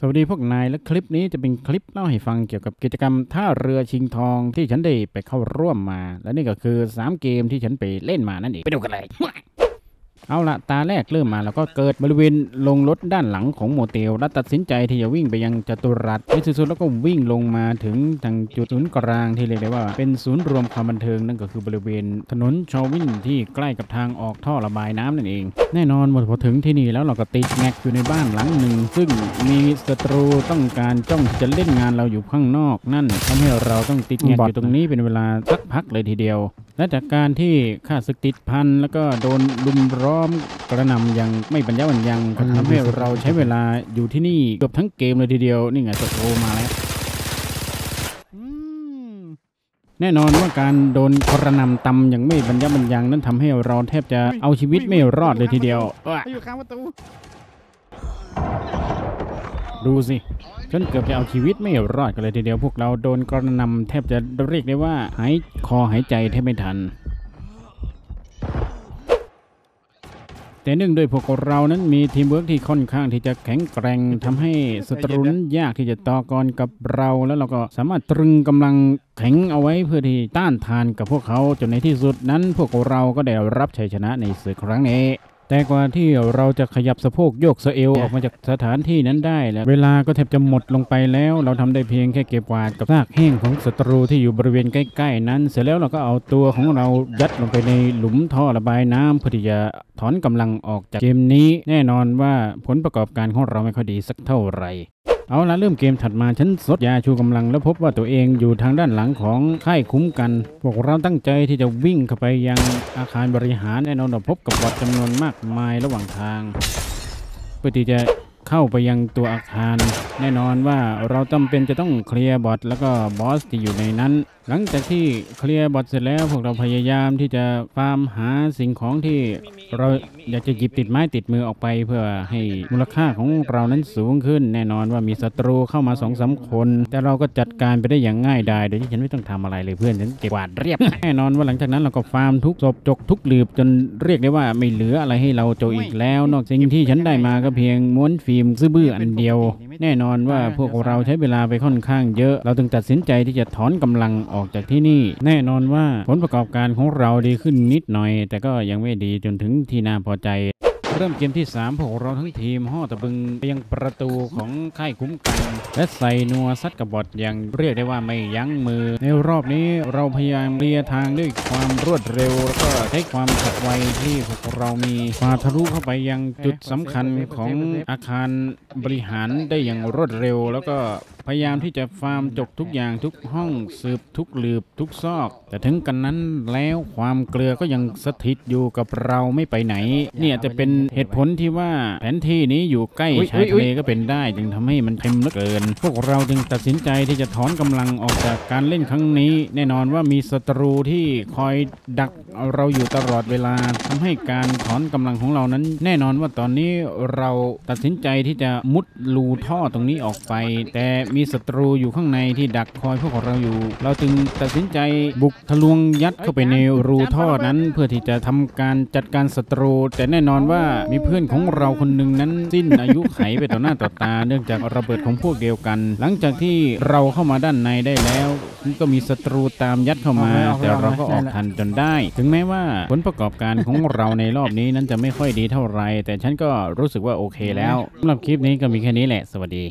สวัสดีพวกนายและคลิปนี้จะเป็นคลิปเล่าให้ฟังเกี่ยวกับกิจกรรมท่าเรือชิงทองที่ฉันได้ไปเข้าร่วมมา และนี่ก็คือ 3 เกมที่ฉันไปเล่นมานั่นเองไปดูกันเลย เอาละตาแรกเริ่มมาแล้วก็เกิดบริเวณลงรถด้านหลังของโมเตลและตัดสินใจที่จะวิ่งไปยังจตุรัสในที่สุดแล้วก็วิ่งลงมาถึงทางจุดศูนย์กลางที่เรียกได้ว่า เป็นศูนย์รวมความบันเทิงนั่นก็คือบริเวณถนนชอวินที่ใกล้กับทางออกท่อระบายน้ำนั่นเอง แน่นอนพอถึงที่นี่แล้วเราก็ติดแงกอยู่ในบ้านหลังหนึ่ง ซึ่งมีศัตรูต้องการจ้องจะเล่นงานเราอยู่ข้างนอกนั่นทำให้เราต้องติดแงกอยู่ตรงนี้เป็นเวลาสักพักเลยทีเดียว และจากการที่ข้าศึกติดพันแล้วก็โดนลุมล้อมกระหน่ำอย่างไม่บรรยะบรรยังทำให้เราใช้เวลาอยู่ที่นี่เกือบทั้งเกมเลยทีเดียว นี่ไงศัตรูมาแล้วแน่นอนว่าการโดนกระนำตำอย่างไม่บรรยะบรรยังนั้นทำให้เราแทบจะเอาชีวิตไม่รอดเลยทีเดียวอยู่ข้างประตู ดูสิฉันเกือบจะเอาชีวิตไม่รอดกันเลยทีเดียวพวกเราโดนกระหนำแทบจะเรียกได้ว่าหายคอหายใจแทบไม่ทัน แต่เนื่องด้วยพวกเรานั้นมีทีมเวิร์กที่ค่อนข้างที่จะแข็งแกร่งทำให้ศัตรูนั้นยากที่จะต่อกรกับเราแล้วเราก็สามารถตรึงกำลังแข็งเอาไว้เพื่อที่ต้านทานกับพวกเขาจนในที่สุดนั้น พวกเราก็ได้รับชัยชนะในศึกครั้งนี้ แต่กว่าที่เราจะขยับสะโพกโยกสะเอวออกมาจากสถานที่นั้นได้แล้ว เวลาก็แทบจะหมดลงไปแล้ว เราทำได้เพียงแค่เก็บกวาดกับซากแห้งของศัตรูที่อยู่บริเวณใกล้ ๆ นั้น เสร็จแล้วเราก็เอาตัวของเรายัดลงไปในหลุมท่อระบายน้ำเพื่อที่จะถอนกำลังออกจากเกมนี้ แน่นอนว่าผลประกอบการของเราไม่ค่อยดีสักเท่าไหร่ เอาละเริ่มเกมถัดมาฉันสดยาชูกำลังแล้วพบว่าตัวเองอยู่ทางด้านหลังของค่ายคุ้มกัน พวกเราตั้งใจที่จะวิ่งเข้าไปยังอาคารบริหารแน่นอนเราพบกับบอดจำนวนมากมายระหว่างทาง เพื่อที่จะ เข้าไปยังตัวอาคาร แน่นอนว่าเราจำเป็นจะต้องเคลียร์บอทแล้วก็บอสที่อยู่ในนั้น หลังจากที่เคลียร์บอทเสร็จแล้วพวกเราพยายามที่จะฟาร์มหาสิ่งของที่เราอยากจะหยิบติดไม้ติดมือออกไป เพื่อให้มูลค่าของเรานั้นสูงขึ้น แน่นอนว่ามีศัตรูเข้ามาสองสามคน แต่เราก็จัดการไปได้อย่างง่ายดายโดยที่ฉันไม่ต้องทำอะไรเลยเพื่อนฉันเก็บกวาดเรียบ แน่นอนว่าหลังจากนั้นเราก็ฟาร์มทุกศพจกทุกหลืบจนเรียกได้ว่าไม่เหลืออะไรให้เราโจอีกแล้ว นอกจากสิ่งที่ฉันได้มาก็เพียงม้วนฟิล์มซื่อบื้ออันเดียว แน่นอนว่าพวกเราใช้เวลาไปค่อนข้างเยอะ เราจึงตัดสินใจที่จะถอนกำลังออกจากที่นี่ แน่นอนว่าผลประกอบการของเราดีขึ้นนิดหน่อย แต่ก็ยังไม่ดีจนถึงที่น่าพอใจ เริ่มเกมที่3พวกเราทั้งทีมห่อตะบึงไปยังประตูของค่ายคุ้มกันและใส่นัวซัดกับบอทอย่างเรียกได้ว่าไม่ยั้งมือ ในรอบนี้เราพยายามเลียทางด้วยความรวดเร็วแล้วก็ใช้ความฉับไวที่พวกเรามีฝ่าทะลุเข้าไปยังจุดสำคัญของอาคารบริหารได้อย่างรวดเร็ว แล้วก็ พยายามที่จะฟาร์มจบทุกอย่างทุกห้องสืบทุกหลืบทุกซอก แต่ถึงกันนั้นแล้วความเกลือก็ยังสถิตอยู่กับเราไม่ไปไหน เนี่ยจะเป็นเหตุผลที่ว่าแผนที่นี้อยู่ใกล้ชายทะเลก็เป็นได้ จึงทำให้มันเค็มเหลือเกิน พวกเราจึงตัดสินใจที่จะถอนกำลังออกจากการเล่นครั้งนี้ แน่นอนว่ามีศัตรูที่คอยดัก เราอยู่ตลอดเวลาทำให้การถอนกำลังของเรานั้น แน่นอนว่าตอนนี้เราตัดสินใจที่จะมุดรูท่อตรงนี้ออกไป แต่มีศัตรูอยู่ข้างในที่ดักคอยพวกเราอยู่ เราจึงตัดสินใจบุกทะลวงยัดเข้าไปในรูท่อนั้น เพื่อที่จะทำการจัดการศัตรู แต่แน่นอนว่ามีเพื่อนของเราคนหนึ่งนั้นสิ้นอายุไขไปต่อหน้าต่อตา เนื่องจากระเบิดของพวกเดียวกัน หลังจากที่เราเข้ามาด้านในได้แล้ว ก็มีศัตรูตามยัดเข้ามา แต่เราก็ออกทันจนได้ ถึงแม้ว่าผลประกอบการของเราในรอบนี้นั้นจะไม่ค่อยดีเท่าไหร่แต่ฉันก็รู้สึกว่าโอเคแล้วสำหรับคลิปนี้ก็มีแค่นี้แหละ สวัสดี